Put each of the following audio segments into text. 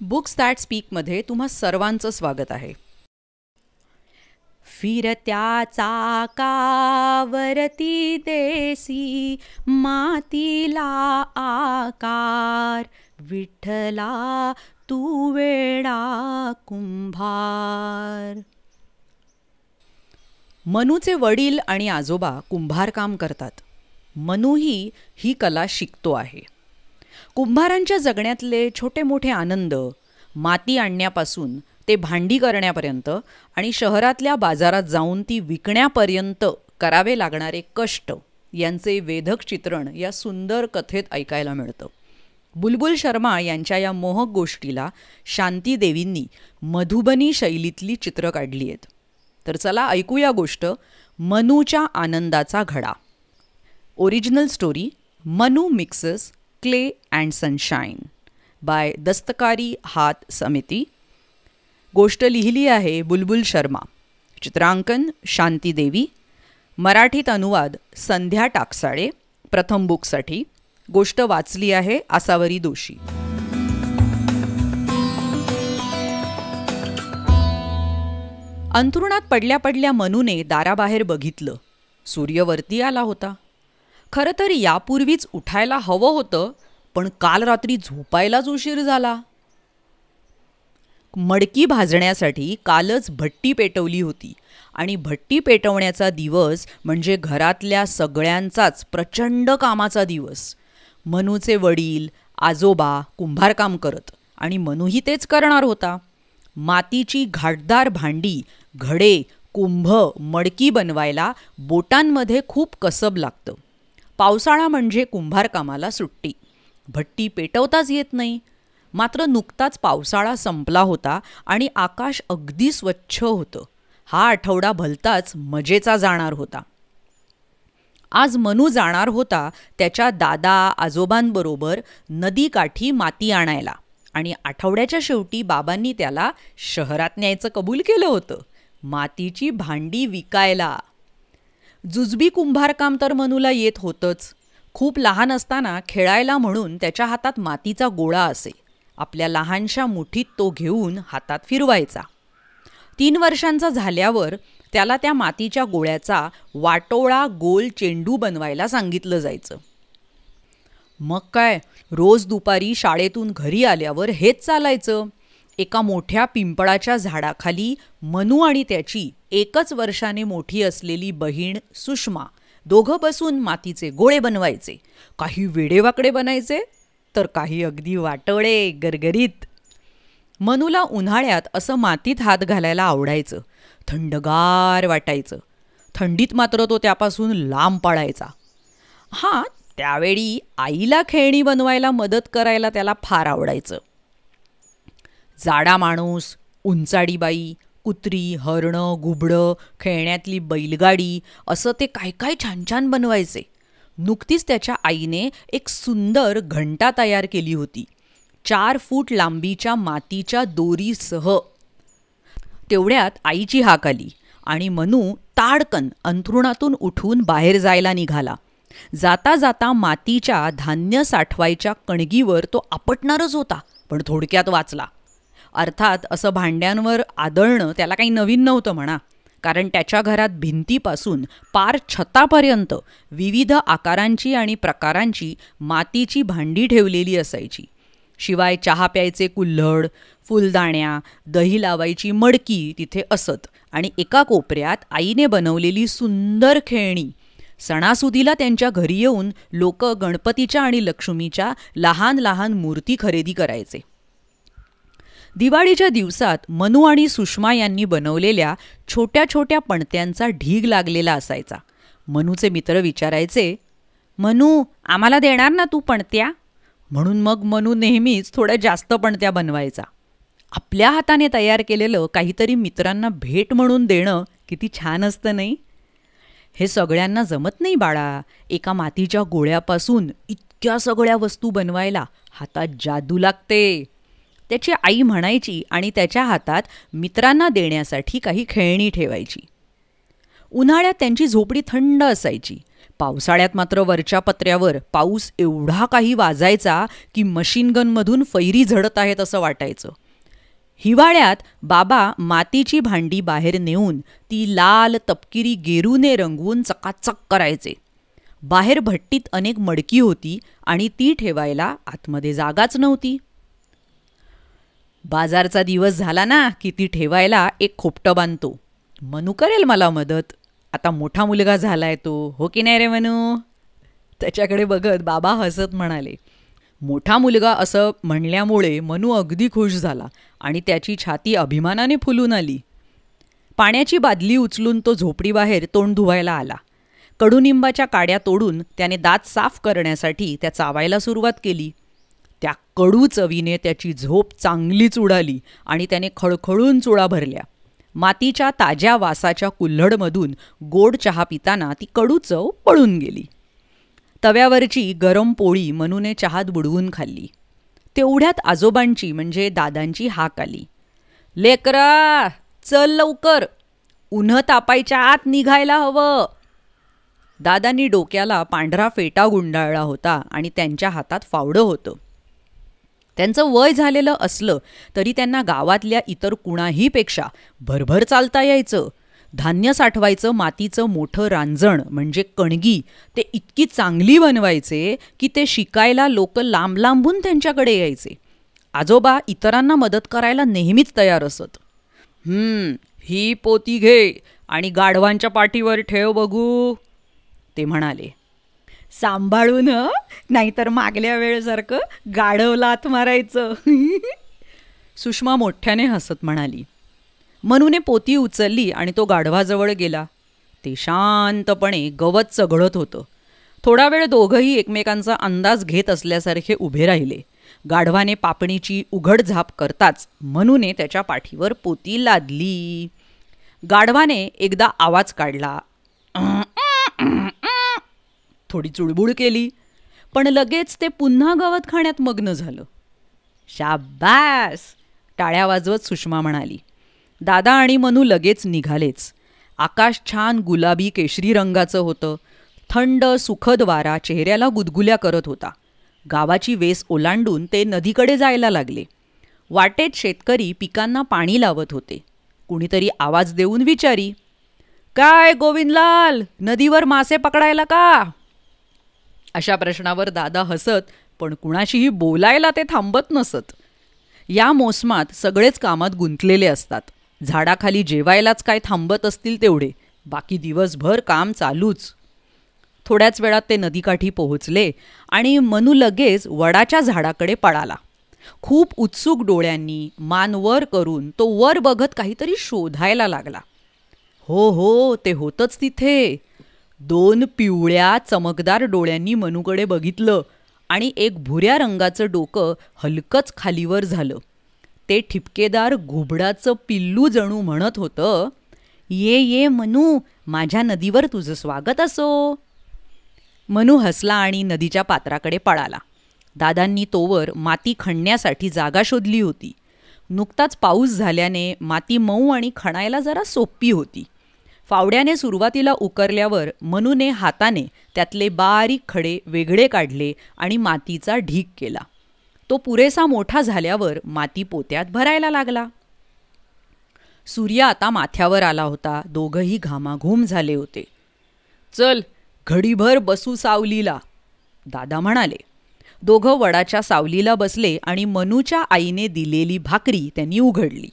Books that स्पीकमध्ये तुम्हा सर्वांचं स्वागत आहे. फिरत्या चाकावरती देसी मातीला आकार विठ्ठला तू वेडा कुंभार. मनूचे वडील आणि आजोबा कुंभारकाम करतात. मनूही ही कला शिकतो आहे. कुंभारांच्या जगण्यातले छोटे मोठे आनंद माती आणण्यापासून ते भांडी करण्यापर्यंत आणि शहरातल्या बाजारात जाऊन ती विकण्यापर्यंत करावे लागणारे कष्ट यांचे वेधक चित्रण या सुंदर कथेत ऐकायला मिळतं. बुलबुल शर्मा यांच्या या मोहक गोष्टीला शांती देवींनी मधुबनी शैलीतली चित्रं काढली आहेत. तर चला ऐकूया गोष्ट मनूच्या आनंदाचा घडा. Original story Manu mixes clay and sunshine by Dastkari Haat Samiti. गोष्ट लिहिली आहे बुलबुल शर्मा. चित्रांकन शांती देवी. मराठीत अनुवाद संध्या टाकसाळे. प्रथम बुकसाठी. गोष्ट वाचली आहे आसावरी दोशी अंथरुणात पडल्या पडल्या मनूने दाराबाहेर बघितलं. सूर्यवरती आला होता. खरं तर यापूर्वीच उठायला हवं होतं पण काल रात्री झोपायलाच उशीर झाला. मडकी भाजण्यासाठी कालच भट्टी पेटवली होती आणि भट्टी पेटवण्याचा दिवस म्हणजे घरातल्या सगळ्यांचाच प्रचंड कामाचा दिवस. मनूचे वडील आजोबा कुंभारकाम करत आणि मनूही तेच करणार होता. मातीची घाटदार भांडी घडे कुंभ मडकी बनवायला बोटांमध्ये खूप कसब लागतं. पावसाळा म्हणजे कुंभारकामाला सुट्टी. भट्टी पेटवताच येत नाही. मात्र नुकताच पावसाळा संपला होता आणि आकाश अगदी स्वच्छ होतं. हा आठवडा भलताच मजेचा जाणार होता. आज मनू जाणार होता त्याच्या दादा आजोबांबरोबर नदीकाठी माती आणायला आणि आठवड्याच्या शेवटी बाबांनी त्याला शहरात न्यायचं कबूल केलं होतं. मातीची भांडी विकायला. जुजबी कुंभारकाम तर मनूला येत होतंच. खूप लहान असताना खेळायला म्हणून त्याच्या हातात मातीचा गोळा असे. आपल्या लहानशा मुठीत तो घेऊन हातात फिरवायचा. तीन वर्षांचा झाल्यावर त्याला त्या मातीच्या गोळ्याचा वाटोळा गोल चेंडू बनवायला सांगितलं जायचं. मग काय? रोज दुपारी शाळेतून घरी आल्यावर हेच चालायचं. एका मोठ्या पिंपळाच्या झाडाखाली मनू आणि त्याची एकच वर्षाने मोठी असलेली बहीण सुषमा. दोघं बसून मातीचे गोळे बनवायचे. काही वेडेवाकडे बनायचे तर काही अगदी वाटोळे गरगरीत. मनूला उन्हाळ्यात असं मातीत हात घालायला आवडायचं. थंडगार वाटायचं. थंडीत मात्र तो त्यापासून लांब पाळायचा हां त्यावेळी आईला खेळणी बनवायला मदत करायला त्याला फार आवडायचं. जाडा माणूस उंचाडी बाई कुत्री हरणं घुबडं खेळण्यातली बैलगाडी असं ते काय काय छान छान बनवायचे. नुकतीच त्याच्या आईने एक सुंदर घंटा तयार केली होती. चार फूट लांबीच्या मातीच्या दोरीसह. तेवढ्यात आईची हाक आली आणि मनू ताडकन अंथरुणातून उठून बाहेर जायला निघाला. जाता जाता मातीच्या धान्य साठवायच्या कणगीवर तो आपटणारच होता पण थोडक्यात वाचला. अर्थात असं भांड्यांवर आदळणं त्याला काही नवीन नव्हतं म्हणा. कारण त्याच्या घरात भिंतीपासून पार छतापर्यंत विविध आकारांची आणि प्रकारांची मातीची भांडी ठेवलेली असायची. शिवाय चहा प्यायचे कुल्हड फुलदाण्या दही लावायची मडकी तिथे असत आणि एका कोपऱ्यात आईने बनवलेली सुंदर खेळणी. सणासुदीला त्यांच्या घरी येऊन लोक गणपतीच्या आणि लक्ष्मीच्या लहान लहान मूर्ती खरेदी करायचे. दिवाळीच्या दिवसात मनू आणि सुषमा यांनी बनवलेल्या छोट्या छोट्या पणत्यांचा ढीग लागलेला असायचा. मनूचे मित्र विचारायचे मनू आम्हाला देणार ना तू पणत्या? म्हणून मग मनू नेहमीच थोड्या जास्त पणत्या बनवायचा. आपल्या हाताने तयार केलेलं काहीतरी मित्रांना भेट म्हणून देणं किती छान असतं नाही? हे सगळ्यांना जमत नाही बाळा. एका मातीच्या गोळ्यापासून इतक्या सगळ्या वस्तू बनवायला हातात जादू लागते. त्याची आई म्हणायची आणि त्याच्या हातात मित्रांना देण्यासाठी काही खेळणी ठेवायची. उन्हाळ्यात त्यांची झोपडी थंड असायची. पावसाळ्यात मात्र वरच्या पत्र्यावर पाऊस एवढा काही वाजायचा की मशीन गनमधून फैरी झडत आहेत असं वाटायचं. हिवाळ्यात बाबा मातीची भांडी बाहेर नेऊन ती लाल तपकिरी गेरूने रंगवून चकाचक करायचे. बाहेर भट्टीत अनेक मडकी होती आणि ती ठेवायला आतमध्ये जागाच नव्हती. बाजारचा दिवस झाला ना की ती ठेवायला एक खोपटं बांधतो. मनू करेल मला मदत. आता मोठा मुलगा झालाय तो. हो की नाही रे मनू? त्याच्याकडे बघत बाबा हसत म्हणाले. मोठा मुलगा असं म्हणल्यामुळे मनू अगदी खुश झाला आणि त्याची छाती अभिमानाने फुलून आली. पाण्याची बादली उचलून तो झोपडीबाहेर तोंड धुवायला आला. कडुनिंबाच्या काड्या तोडून त्याने दात साफ करण्यासाठी त्या चावायला सुरुवात केली. त्या कडू चवीने त्याची झोप चांगलीच उडाली आणि त्याने खळखळून चुळा भरल्या. मातीच्या ताज्या वासाच्या कुल्हडमधून गोड चहा पिताना ती कडू चव पळून गेली. तव्यावरची गरम पोळी मनूने चहात बुडवून खाल्ली. तेवढ्यात आजोबांची म्हणजे दादांची हाक आली. लेकरा चल लवकर. उन्ह तापायच्या आत निघायला हवं. दादांनी डोक्याला पांढरा फेटा गुंडाळला होता आणि त्यांच्या हातात फावडं होतं. त्यांचं वय झालेलं असलं तरी त्यांना गावातल्या इतर कुणाहीपेक्षा भरभर चालता यायचं. धान्य साठवायचं मातीचं मोठं रांजण म्हणजे कणगी ते इतकी चांगली बनवायचे की ते शिकायला लोक लांब लांबून त्यांच्याकडे यायचे. आजोबा इतरांना मदत करायला नेहमीच तयार असत. ही पोती घे आणि गाढवांच्या पाठीवर ठेव बघू ते म्हणाले. सांभाळून नाहीतर मागल्या वेळेसारखं गाढव लात मारायचं. सुषमा मोठ्याने हसत म्हणाली मनूने पोती उचलली आणि तो गाढवाजवळ गेला. ते शांतपणे गवत चघळत होतं. थोडा वेळ दोघंही एकमेकांचा अंदाज घेत असल्यासारखे उभे राहिले. गाढवाने पापणीची उघड झाप करताच मनूने त्याच्या पाठीवर पोती लादली. गाढवाने एकदा आवाज काढला. थोडी चुळबुळ केली पण लगेच ते पुन्हा गवत खाण्यात मग्न झालं. शाबास टाळ्या वाजवत सुषमा म्हणाली. दादा आणि मनू लगेच निघालेच. आकाश छान गुलाबी केशरी रंगाचं होतं. थंड सुखद वारा चेहऱ्याला गुदगुल्या करत होता. गावाची वेस ओलांडून ते नदीकडे जायला लागले. वाटेत शेतकरी पिकांना पाणी लावत होते. कुणीतरी आवाज देऊन विचारी काय गोविंदलाल? नदीवर मासे पकडायला का? अशा प्रश्नावर दादा हसत पण कुणाशीही बोलायला ते थांबत नसत. या मोसमात सगळेच कामात गुंतलेले असतात. झाडाखाली जेवायलाच काय थांबत असतील तेवढे. बाकी दिवसभर काम चालूच. थोड्याच वेळात ते नदीकाठी पोहोचले आणि मनू लगेच वडाच्या झाडाकडे पळाला. खूप उत्सुक डोळ्यांनी मान वर करून तो वर बघत काहीतरी शोधायला लागला. हो हो ते होतच तिथे. दोन पिवळ्या चमकदार डोळ्यांनी मनूकडे बघितलं आणि एक भुऱ्या रंगाचं डोकं हलकंच खालीवर झालं. ते ठिपकेदार घुबडाचं पिल्लू जणू म्हणत होतं ये ये मनू माझ्या नदीवर तुझं स्वागत असो. मनू हसला आणि नदीच्या पात्राकडे पळाला. दादांनी तोवर माती खणण्यासाठी जागा शोधली होती. नुकताच पाऊस झाल्याने माती मऊ आणि खणायला जरा सोपी होती. फावड्याने सुरुवातीला उकरल्यावर मनूने हाताने त्यातले बारीक खडे वेगळे काढले आणि मातीचा ढीक केला. तो पुरेसा मोठा झाल्यावर माती पोत्यात भरायला लागला. सूर्य आता माथ्यावर आला होता. दोघंही घामाघूम झाले होते. चल घडीभर बसू सावलीला दादा म्हणाले. दोघं वडाच्या सावलीला बसले आणि मनूच्या आईने दिलेली भाकरी त्यांनी उघडली.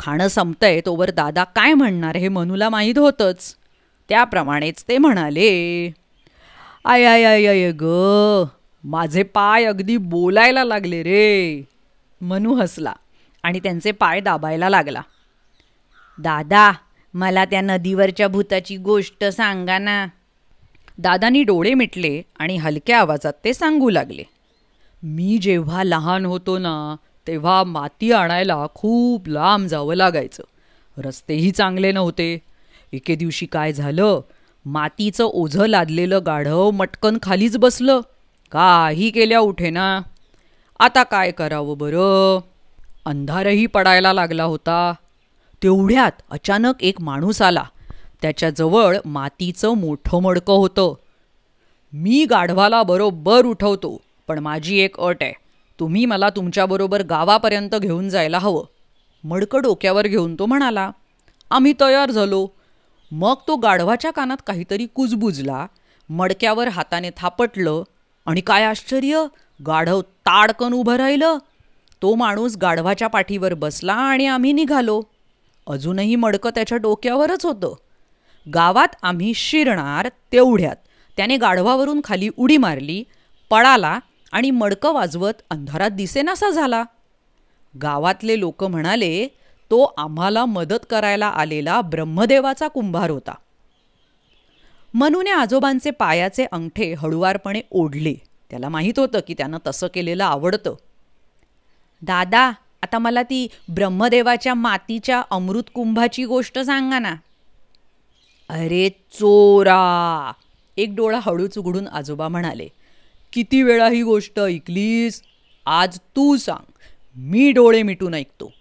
खाणं संपतंय तोवर दादा काय म्हणणार हे मनूला माहीत होतंच. त्याप्रमाणेच ते म्हणाले आय आय आय आय ग माझे पाय अगदी बोलायला लागले रे. मनू हसला आणि त्यांचे पाय दाबायला लागला. दादा मला त्या नदीवरच्या भूताची गोष्ट सांगा ना. दादानी डोळे मिटले आणि हलक्या आवाजात ते सांगू लागले. मी जेव्हा लहान होतो ना तेव्हा माती आणायला खूप लांब जावं लागायचं. रस्तेही चांगले नव्हते. एके दिवशी काय झालं? मातीचं ओझं लादलेलं गाढव मटकन खालीच बसलं. काही केल्या उठे ना आता काय करावं बरं? अंधारही पडायला लागला होता. तेवढ्यात अचानक एक माणूस आला. त्याच्याजवळ मातीचं मोठं मडकं होतं. मी गाढवाला बरोबर उठवतो पण माझी एक अट आहे. तुम्ही मला तुमच्याबरोबर गावापर्यंत घेऊन जायला हवं. मडकं डोक्यावर घेऊन तो म्हणाला आम्ही तयार झालो. मग तो गाढवाच्या कानात काहीतरी कुजबुजला मडक्यावर हाताने थापटलं आणि काय आश्चर्य गाढव ताडकन उभं राहिलं. तो माणूस गाढवाच्या पाठीवर बसला आणि आम्ही निघालो. अजूनही मडकं त्याच्या डोक्यावरच होतं. गावात आम्ही शिरणार तेवढ्यात त्याने गाढवावरून खाली उडी मारली पळाला आणि मडकं वाजवत अंधारात दिसेनासा झाला. गावातले लोक म्हणाले तो आम्हाला मदत करायला आलेला ब्रह्मदेवाचा कुंभार होता. मनूने आजोबांचे पायाचे अंगठे हळुवारपणे ओढले. त्याला माहीत होतं की त्यानं तसं केलेलं आवडतं. दादा आता मला ती ब्रह्मदेवाच्या मातीच्या अमृत कुंभाची गोष्ट सांगा ना. अरे चोरा. एक डोळा हळूच उघडून आजोबा म्हणाले. किती वेळा ही गोष्ट ऐकलीस? आज तू सांग. मी डोळे मिटून ऐकतो.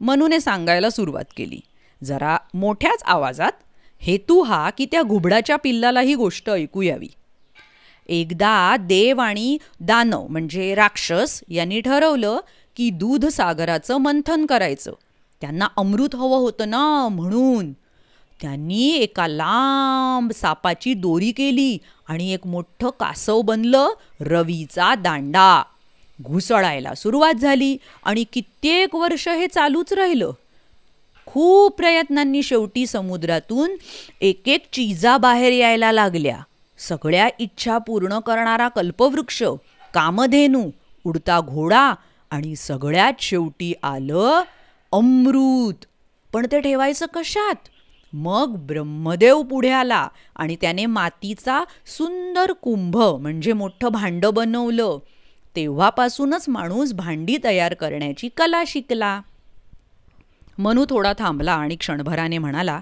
मनूने सांगायला सुरुवात केली. जरा मोठ्याच आवाजात हेतू हा की त्या घुबडाच्या पिल्लाला ही गोष्ट ऐकू यावी. एकदा देव आणि दानव म्हणजे राक्षस यांनी ठरवलं की दूध सागराचं मंथन करायचं. त्यांना अमृत हवं होतं ना म्हणून. त्यांनी एका लांब सापाची दोरी केली आणि एक मोठं कासव बनलं रवीचा दांडा. घुसळायला सुरुवात झाली आणि कित्येक वर्ष हे चालूच राहिलं. खूप प्रयत्नांनी शेवटी समुद्रातून एक एक चिजा बाहेर यायला लागल्या. सगळ्या इच्छा पूर्ण करणारा कल्पवृक्ष कामधेनू उडता घोडा आणि सगळ्यात शेवटी आलं अमृत. पण ते ठेवायचं कशात? मग ब्रह्मदेव पुढे आला आणि त्याने मातीचा सुंदर कुंभ म्हणजे मोठं भांडं बनवलं. तेव्हापासूनच माणूस भांडी तयार करण्याची कला शिकला. मनू थोडा थांबला आणि क्षणभराने म्हणाला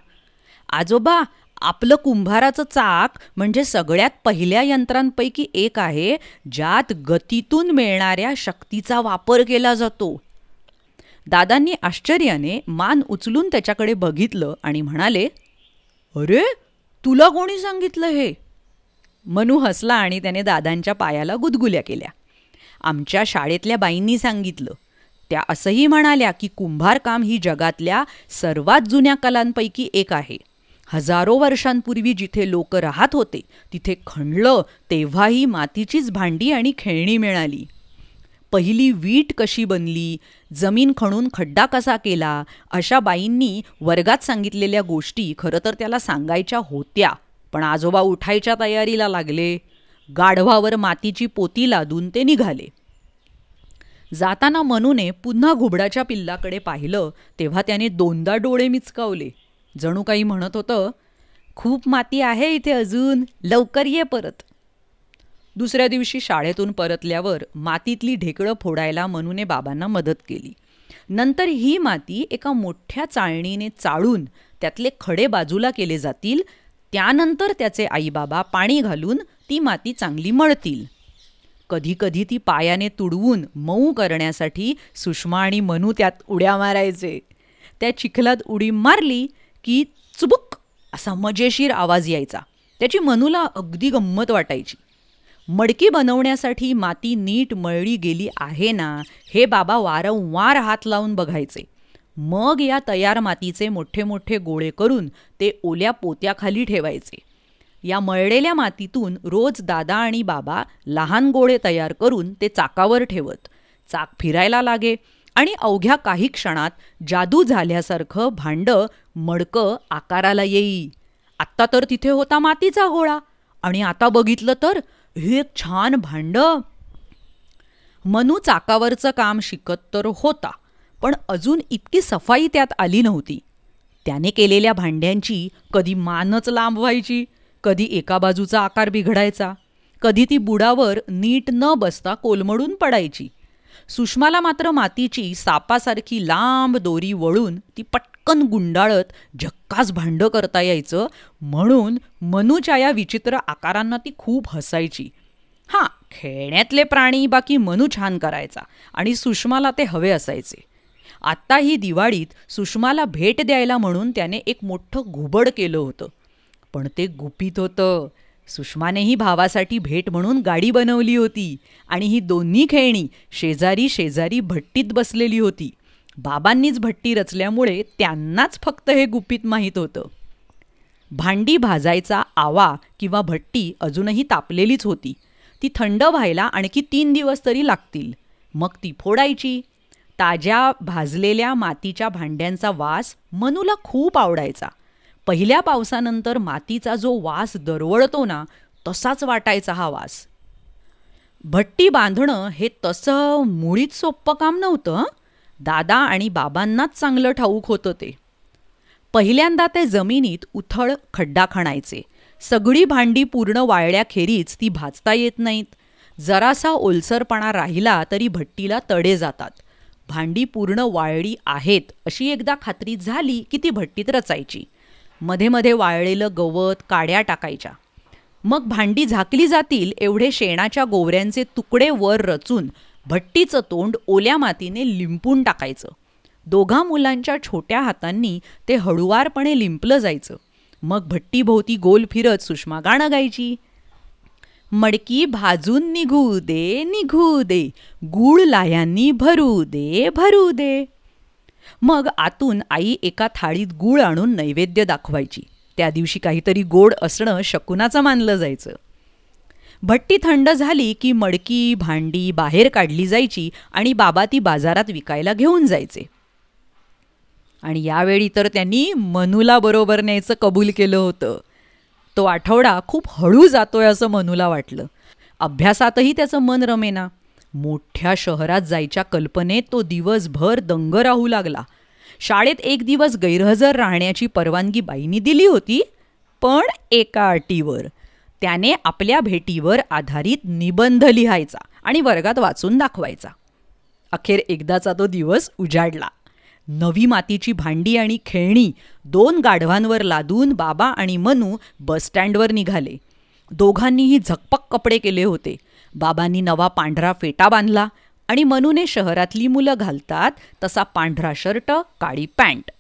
आजोबा आपलं कुंभाराचं चाक म्हणजे सगळ्यात पहिल्या यंत्रांपैकी एक आहे ज्यात गतीतून मिळणाऱ्या शक्तीचा वापर केला जातो. दादांनी आश्चर्याने मान उचलून त्याच्याकडे बघितलं आणि म्हणाले अरे तुला कोणी सांगितलं हे? मनू हसला आणि त्याने दादांच्या पायाला गुदगुल्या केल्या. आमच्या शाळेतल्या बाईंनी सांगितलं. त्या असंही म्हणाल्या की कुंभारकाम ही जगातल्या सर्वात जुन्या कलांपैकी एक आहे. हजारो वर्षांपूर्वी जिथे लोक राहत होते तिथे खणलं तेव्हाही मातीचीच भांडी आणि खेळणी मिळाली. पहिली वीट कशी बनली जमीन खणून खड्डा कसा केला अशा बाईंनी वर्गात सांगितलेल्या गोष्टी खरं तर त्याला सांगायच्या होत्या पण आजोबा उठायच्या तयारीला लागले. गाढवावर मातीची पोती लादून ते निघाले. जाताना मनूने पुन्हा घुबडाच्या पिल्लाकडे पाहिलं तेव्हा त्याने दोनदा डोळे मिचकावले. जणू काही म्हणत होतं खूप माती आहे इथे अजून लवकर ये परत. दुसऱ्या दिवशी शाळेतून परतल्यावर मातीतली ढेकळं फोडायला मनूने बाबांना मदत केली. नंतर ही माती एका मोठ्या चाळणीने चाळून त्यातले खडे बाजूला केले जातील. त्यानंतर त्याचे आईबाबा पाणी घालून ती माती चांगली मळतील. कधीकधी ती पायाने तुडवून मऊ करण्यासाठी सुषमा आणि मनू त्यात उड्या मारायचे. त्या चिखलात उडी मारली की चुबुक असा मजेशीर आवाज यायचा. त्याची मनूला अगदी गंमत वाटायची. मडकी बनवण्यासाठी माती नीट मळली गेली आहे ना? हे बाबा वारंवार हात लावून बघायचे. मग या तयार मातीचे मोठे मोठे गोळे करून ते ओल्या पोत्याखाली ठेवायचे. या मळलेल्या मातीतून रोज दादा आणि बाबा लहान गोळे तयार करून ते चाकावर ठेवत. चाक फिरायला लागे आणि अवघ्या काही क्षणात जादू झाल्यासारखं भांडं मडकं आकाराला येई. आत्ता तर तिथे होता मातीचा गोळा. आणि आता बघितलं तर हे एक छान भांड. मनू चाकावरचं काम शिकत तर होता पण अजून इतकी सफाई त्यात आली नव्हती. त्याने केलेल्या भांड्यांची कधी मानच लांब व्हायची कधी एका बाजूचा आकार बिघडायचा कधी ती बुडावर नीट न बसता कोलमडून पडायची. सुषमाला मात्र मातीची सापासारखी लांब दोरी वळून ती पटकन गुंडाळत झक्कास भांडं करता यायचं. म्हणून मनूच्या या विचित्र आकारांना ती खूप हसायची. हां खेळण्यातले प्राणी बाकी मनू छान करायचा आणि सुषमाला ते हवे असायचे. आत्ता ही दिवाळीत सुषमाला भेट द्यायला म्हणून त्याने एक मोठं घुबड केलं होतं. पण ते गुपित होतं. सुषमानेही भावासाठी भेट म्हणून गाडी बनवली होती आणि ही दोन्ही खेळणी शेजारी शेजारी भट्टीत बसलेली होती. बाबांनीच भट्टी रचल्यामुळे त्यांनाच फक्त हे गुपित माहीत होतं. भांडी भाजायचा आवा किंवा भट्टी अजूनही तापलेलीच होती. ती थंड व्हायला आणखी तीन दिवस तरी लागतील. मग ती फोडायची. ताज्या भाजलेल्या मातीच्या भांड्यांचा वास मनूला खूप आवडायचा. पहिल्या पावसानंतर मातीचा जो वास दरवळतो ना तसाच वाटायचा हा वास. भट्टी बांधणं हे तसं मुळीच सोप्पं काम नव्हतं दादा आणि बाबांनाच चांगलं ठाऊक होतं ते. पहिल्यांदा ते जमिनीत उथळ खड्डा खणायचे. सगळी भांडी पूर्ण वाळल्याखेरीज ती भाजता येत नाहीत. जरासा ओलसरपणा राहिला तरी भट्टीला तडे जातात. भांडी पूर्ण वाळली आहेत अशी एकदा खात्री झाली की ती भट्टीत रचायची. मध्ये मध्ये वाळलेलं गवत काड्या टाकायच्या. मग भांडी झाकली जातील एवढे शेणाच्या गोवऱ्यांचे तुकडे वर रचून भट्टीचं तोंड ओल्या मातीने लिंपून टाकायचं. दोघा मुलांच्या छोट्या हातांनी ते हळुवारपणे लिंपलं जायचं. मग भट्टीभोवती गोल फिरत सुषमा गाणं गायची. मडकी भाजून निघू दे निघू दे. गुळ लायांनी भरू दे भरू दे. मग आतून आई एका थाळीत गूळ आणून नैवेद्य दाखवायची. त्या दिवशी काहीतरी गोड असणं शकुनाचं मानलं जायचं. भट्टी थंड झाली की मडकी भांडी बाहेर काढली जायची आणि बाबा ती बाजारात विकायला घेऊन जायचे. आणि यावेळी तर त्यांनी मनूला बरोबर न्यायचं कबूल केलं होतं. तो आठवडा खूप हळू जातोय असं मनूला वाटलं. अभ्यासातही त्याचं मन रमेना. मोठ्या शहरात जायच्या कल्पनेत तो दिवसभर दंग राहू लागला. शाळेत एक दिवस गैरहजर राहण्याची परवानगी बाईंनी दिली होती पण एका अटीवर. त्याने आपल्या भेटीवर आधारित निबंध लिहायचा आणि वर्गात वाचून दाखवायचा. अखेर एकदाचा तो दिवस उजाडला. नवी मातीची भांडी आणि खेळणी दोन गाढवांवर लादून बाबा आणि मनू बसस्टँडवर निघाले. दोघांनीही झकपक कपडे केले होते. बाबांनी नवा पांढरा फेटा बांधला आणि मनूने शहरातली मुलं घालतात तसा पांढरा शर्ट काळी पॅन्ट.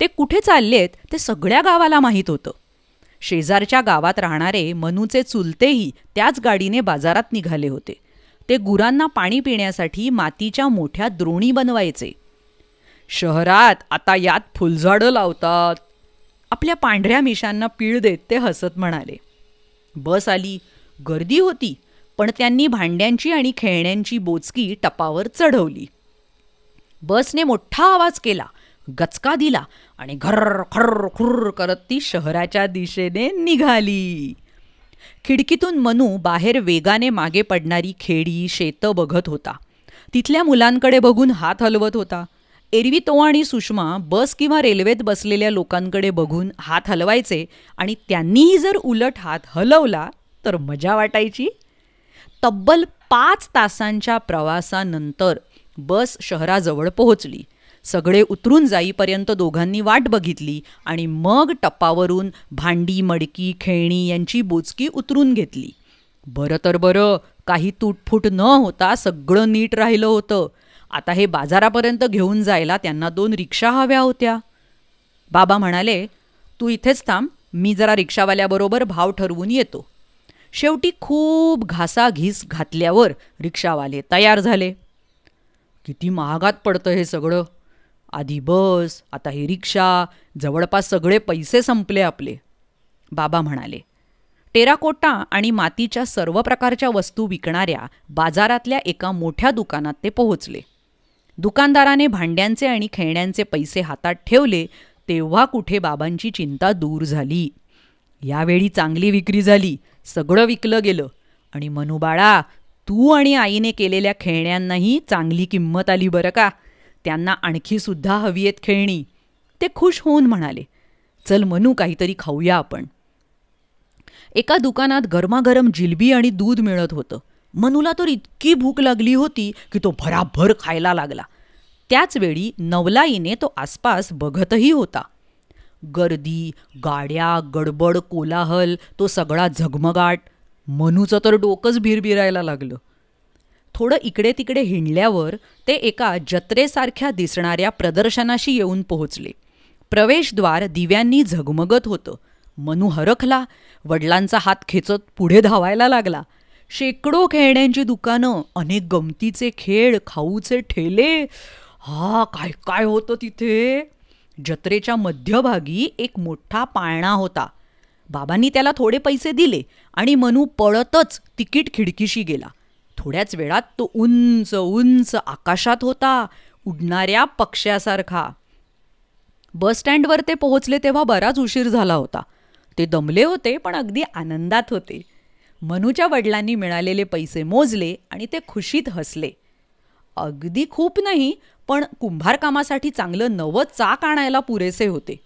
ते कुठे चाललेत ते सगळ्या गावाला माहीत होतं. शेजारच्या गावात राहणारे मनूचे चुलतेही त्याच गाडीने बाजारात निघाले होते. ते गुरांना पाणी पिण्यासाठी मातीच्या मोठ्या द्रोणी बनवायचे. शहरात आता यात फुलझाडं लावतात. आपल्या पांढऱ्या मिशांना पीळ देत ते हसत म्हणाले. बस आली. गर्दी होती. पण त्यांनी भांड्यांची आणि खेळण्यांची बोचकी टपावर चढवली. बसने मोठा आवाज केला. गचका दिला आणि घर्र खर्र खुर्र करत ती शहराच्या दिशेने निघाली. खिडकीतून मनू बाहेर वेगाने मागे पडणारी खेडी शेतं बघत होता. तिथल्या मुलांकडे बघून हात हलवत होता. एरवी तो आणि सुषमा बस किंवा रेल्वेत बसलेल्या लोकांकडे बघून हात हलवायचे आणि त्यांनीही जर उलट हात हलवला तर मजा वाटायची. तब्बल पाच तासांच्या प्रवासानंतर बस शहराजवळ पोहोचली. सगळे उतरून जाईपर्यंत दोघांनी वाट बघितली आणि मग टप्पावरून भांडी मडकी खेळणी यांची बोचकी उतरून घेतली. बरं तर बरं काही तुटफूट न होता सगळं नीट राहिलं होतं. आता हे बाजारापर्यंत घेऊन जायला त्यांना दोन रिक्षा हव्या होत्या. बाबा म्हणाले तू इथेच थांब मी जरा रिक्षावाल्याबरोबर भाव ठरवून येतो. शेवटी खूप घासाघीस घातल्यावर रिक्षावाले तयार झाले. किती महागात पडतं हे सगळं. आधी बस आता ही रिक्षा जवळपास सगळे पैसे संपले आपले. बाबा म्हणाले टेराकोटा आणि मातीच्या सर्व प्रकारच्या वस्तू विकणाऱ्या बाजारातल्या एका मोठ्या दुकानात ते पोहोचले. दुकानदाराने भांड्यांचे आणि खेळण्यांचे पैसे हातात ठेवले तेव्हा कुठे बाबांची चिंता दूर झाली. यावेळी चांगली विक्री झाली सगळं विकलं गेलं. आणि मनुबाळा तू आणि आईने केलेल्या खेळण्यांनाही चांगली किंमत आली बरं का? त्यांना आणखी सुद्धा हवी आहेत खेळणी. ते खुश होऊन म्हणाले चल मनू काहीतरी खाऊया आपण. एका दुकानात गरमागरम जिलबी आणि दूध मिळत होतं. मनूला तर इतकी भूक लागली होती की तो भराभर खायला लागला. त्याचवेळी नवलाईने तो आसपास बघतही होता. गर्दी गाड्या गडबड कोलाहल तो सगळा झगमगाट. मनूचं तर डोकंच भिरभिरायला लागलं. थोडं इकडे तिकडे हिंडल्यावर ते एका जत्रेसारख्या दिसणाऱ्या प्रदर्शनाशी येऊन पोहोचले. प्रवेशद्वार दिव्यांनी झगमगत होतं. मनू हरखला. वडिलांचा हात खेचत पुढे धावायला लागला. शेकडो खेळण्यांची दुकानं अनेक गमतीचे खेळ खाऊचे ठेले. हा काय काय होतं तिथे? जत्रेच्या मध्यभागी एक मोठा पाळणा होता. बाबांनी त्याला थोडे पैसे दिले आणि मनू पळतच तिकीट खिडकीशी गेला. थोड्याच वेळात तो उंच उंच आकाशात होता उडणाऱ्या पक्ष्यासारखा. बस स्टँडवर ते पोहोचले तेव्हा बराच उशीर झाला होता. ते दमले होते पण अगदी आनंदात होते. मनूच्या वडिलांनी मिळालेले पैसे मोजले आणि ते खुशीत हसले. अगदी खूप नाही पण कुंभारकामासाठी चांगलं नवं चाक आणायला पुरेसे होते.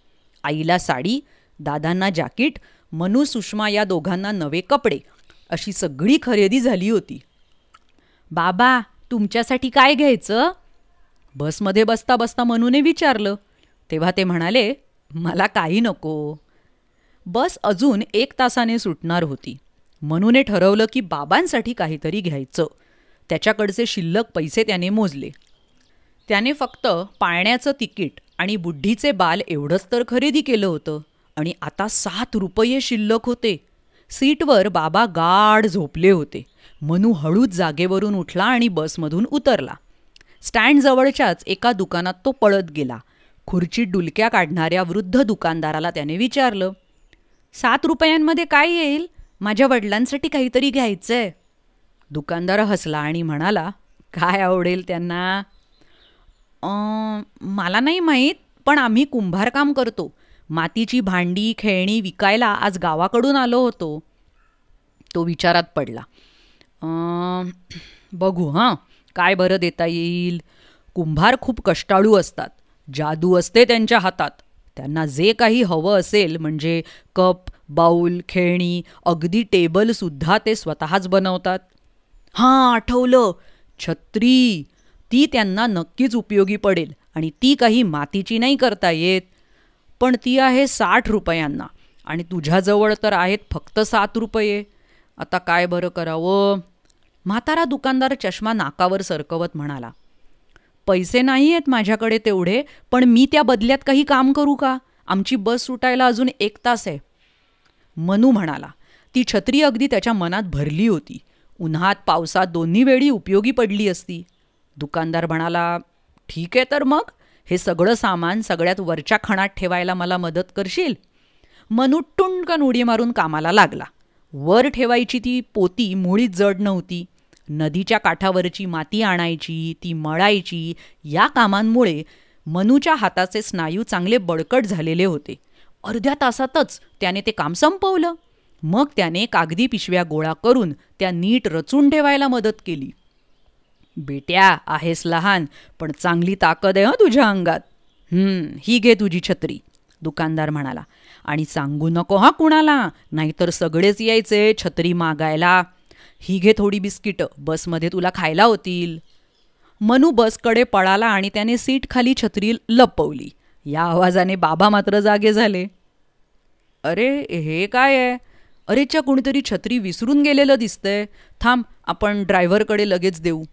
आईला साडी दादांना जॅकीट मनू सुषमा या दोघांना नवे कपडे अशी सगळी खरेदी झाली होती. बाबा तुमच्यासाठी काय घ्यायचं? बसमध्ये बसता बसता मनूने विचारलं. तेव्हा ते म्हणाले मला काही नको. बस अजून एक तासाने सुटणार होती. मनूने ठरवलं की बाबांसाठी काहीतरी घ्यायचं. त्याच्याकडचे शिल्लक पैसे त्याने मोजले. त्याने फक्त पाळण्याचं तिकीट आणि बुड्ढीचे बाल एवढंच तर खरेदी केलं होतं. आणि आता सात रुपये शिल्लक होते. सीटवर बाबा गाढ झोपले होते. मनू हळूच जागेवरून उठला आणि बसमधून उतरला. स्टँडजवळच्याच एका दुकानात तो पळत गेला. खुर्ची डुलक्या काढणाऱ्या वृद्ध दुकानदाराला त्याने विचारलं सात रुपयांमध्ये काय येईल? माझ्या वडिलांसाठी काहीतरी घ्यायचंय. दुकानदार हसला आणि म्हणाला काय आवडेल त्यांना? मला नाही माहीत पण आम्ही कुंभारकाम करतो. मातीची भांडी खेळणी विकायला आज गावाकडून आलो होतो. तो विचारात पडला. बघू हां. काय बरं देता येईल? कुंभार खूप कष्टाळू असतात. जादू असते त्यांच्या हातात. त्यांना जे काही हवं असेल म्हणजे कप बाऊल खेळणी अगदी टेबलसुद्धा ते स्वतःच बनवतात. हां आठवलं. छत्री. ती त्यांना नक्कीच उपयोगी पडेल आणि ती काही मातीची नाही करता येत. पण ती आहे साठ रुपयांना आणि तुझ्याजवळ तर आहेत फक्त सात रुपये. आता काय बरं करावं? म्हातारा दुकानदार चष्मा नाकावर सरकवत म्हणाला पैसे नाही आहेत माझ्याकडे तेवढे पण मी त्या बदल्यात काही काम करू का? आमची बस सुटायला अजून एक तास आहे. मनू म्हणाला ती छत्री अगदी त्याच्या मनात भरली होती. उन्हात पावसात दोन्ही वेळी उपयोगी पडली असती. दुकानदार म्हणाला ठीक आहे तर मग? हे सगळं सामान सगळ्यात वरच्या खणात ठेवायला मला मदत करशील? मनू टुंडकन उडी मारून कामाला लागला. वर ठेवायची ती पोती मुळीच जड नव्हती. नदीच्या काठावरची माती आणायची ती मळायची या कामांमुळे मनूच्या हाताचे स्नायू चांगले बळकट झालेले होते. अर्ध्या तासातच त्याने ते काम संपवलं. मग त्याने कागदी पिशव्या गोळा करून त्या नीट रचून ठेवायला मदत केली. बेट्या आहेस लहान पण चांगली ताकद आहे हं तुझ्या अंगात. ही घे तुझी छत्री दुकानदार म्हणाला. आणि सांगू नको हा कुणाला? नाहीतर सगळेच यायचे छत्री मागायला. ही घे थोडी बिस्किटं बसमध्ये तुला खायला होतील. मनू बसकडे पळाला आणि त्याने सीट खाली छत्री लपवली. या आवाजाने बाबा मात्र जागे झाले. अरे हे काय आहे? अरेच्या कुणीतरी छत्री विसरून गेलेलं दिसतंय. थांब आपण ड्रायव्हरकडे लगेच देऊ.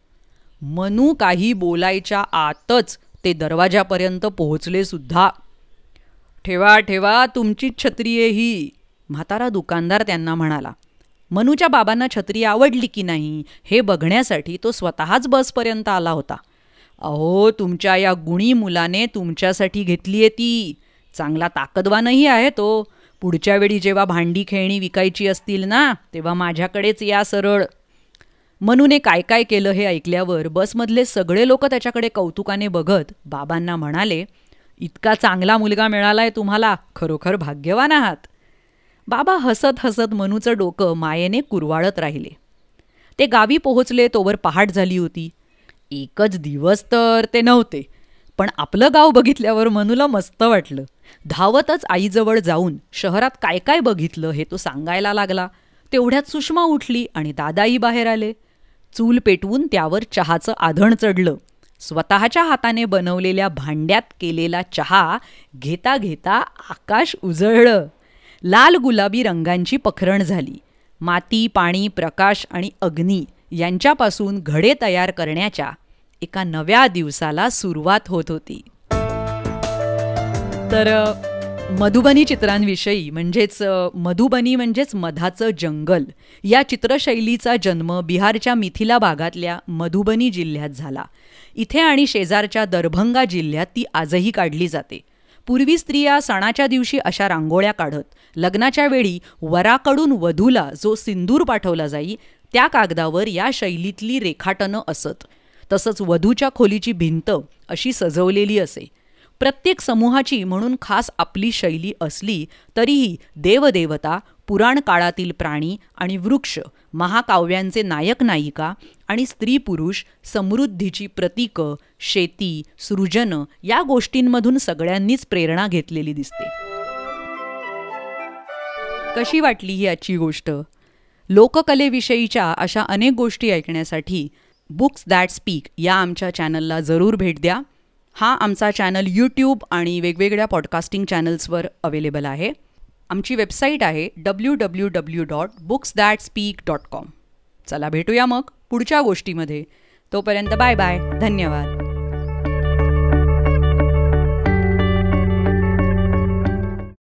मनू काही बोलायच्या आतच ते दरवाजापर्यंत पोहोचले सुद्धा ठेवा ठेवा तुमचीच छत्री आहे ही म्हातारा दुकानदार त्यांना म्हणाला मनूच्या बाबांना छत्री आवडली की नाही हे बघण्यासाठी तो स्वतःच बसपर्यंत आला होता. अहो तुमच्या या गुणी मुलाने तुमच्यासाठी घेतली आहे ती. चांगला ताकदवानही आहे तो. पुढच्या वेळी जेव्हा भांडी खेळणी विकायची असतील ना तेव्हा माझ्याकडेच या सरळ. मनूने काय काय केलं हे ऐकल्यावर बसमधले सगळे लोक त्याच्याकडे कौतुकाने बघत बाबांना म्हणाले इतका चांगला मुलगा मिळालाय तुम्हाला खरोखर भाग्यवान आहात. बाबा हसत हसत मनूचं डोकं मायेने कुरवाळत राहिले. ते गावी पोहोचले तोवर पहाट झाली होती. एकच दिवस तर ते नव्हते पण आपलं गाव बघितल्यावर मनूला मस्त वाटलं. धावतच आईजवळ जाऊन शहरात काय काय बघितलं हे तो सांगायला लागला. तेवढ्यात सुषमा उठली आणि दादाही बाहेर आले. चूल पेटवून त्यावर चहाचं आधण चढलं. स्वतःच्या हाताने बनवलेल्या भांड्यात केलेला चहा घेता घेता आकाश उजळलं. लाल गुलाबी रंगांची पखरण झाली. माती पाणी प्रकाश आणि अग्नी यांच्यापासून घडे तयार करण्याच्या एका नव्या दिवसाला सुरुवात होत होती. तर मधुबनी चित्रांविषयी म्हणजेच मधुबनी म्हणजेच मधाचं जंगल या चित्रशैलीचा जन्म बिहारच्या मिथिला भागातल्या मधुबनी जिल्ह्यात झाला. इथे आणि शेजारच्या दरभंगा जिल्ह्यात ती आजही काढली जाते. पूर्वी स्त्रिया सणाच्या दिवशी अशा रांगोळ्या काढत लग्नाच्या वेळी वराकडून वधूला जो सिंदूर पाठवला जाई त्या कागदावर या शैलीतली रेखाटनं असत. तसंच वधूच्या खोलीची भिंत अशी सजवलेली असे. प्रत्येक समूहाची म्हणून खास आपली शैली असली तरीही देवदेवता पुराण काळातील प्राणी आणि वृक्ष महाकाव्यांचे नायक नायिका आणि स्त्री पुरुष समृद्धीची प्रतीकं शेती सृजन या गोष्टींमधून सगळ्यांनीच प्रेरणा घेतलेली दिसते. कशी वाटली ही आजची गोष्ट? लोककलेविषयीच्या अशा अनेक गोष्टी ऐकण्यासाठी बुक्स दॅट स्पीक या आमच्या चॅनलला जरूर भेट द्या. हा आमचा चॅनल यूट्यूब आणि वेगवेगळ्या पॉडकास्टिंग चॅनल्सवर अवेलेबल आहे. आमची वेबसाईट आहे W W W dot books that speak dot com. चला भेटूया मग. पुढच्या गोष्टीमध्ये. तोपर्यंत बाय बाय. धन्यवाद.